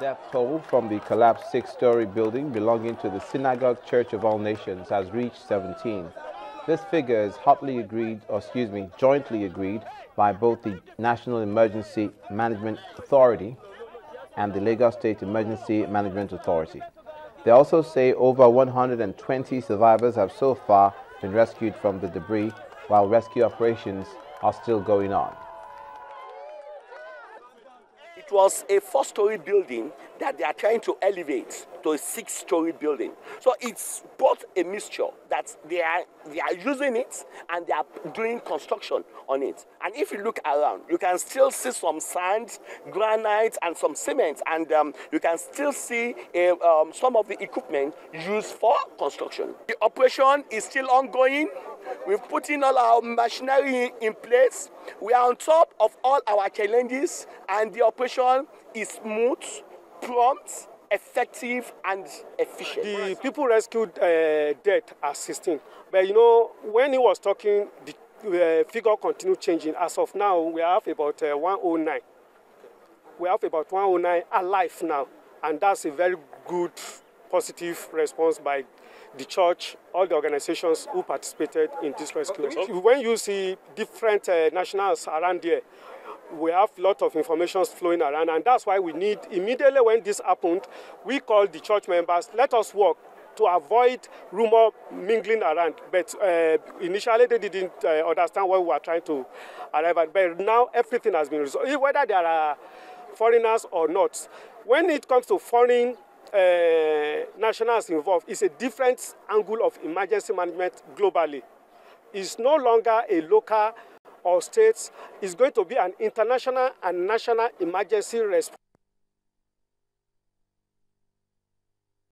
Death toll from the collapsed six-story building belonging to the Synagogue Church of All Nations has reached 17. This figure is hotly agreed, or excuse me, jointly agreed by both the National Emergency Management Authority and the Lagos State Emergency Management Authority. They also say over 120 survivors have so far been rescued from the debris while rescue operations are still going on. It was a four-story building that they are trying to elevate to a six-story building. So it's both a mixture that they are they are using it and they are doing construction on it. And if you look around, you can still see some sand, granite, and some cement, and um, you can still see uh, um, some of the equipment used for construction. The operation is still ongoing. We've put in all our machinery in place. We are on top of all our challenges, and the operation is smooth, prompt, effective, and efficient. The people rescued uh, dead are 16. But you know, when he was talking, the uh, figure continued changing. As of now, we have about uh, 109. We have about 109 alive now, and that's a very good, positive response by the church, all the organizations who participated in this rescue. When you see different uh, nationals around here, we have a lot of information flowing around, and that's why we need, immediately when this happened, we called the church members, let us work to avoid rumor mingling around. But uh, initially, they didn't uh, understand what we were trying to arrive at. But now everything has been resolved, whether there are foreigners or not. When it comes to foreign uh, nationals involved, it's a different angle of emergency management globally. It's no longer a local or states. It's going to be an international and national emergency response.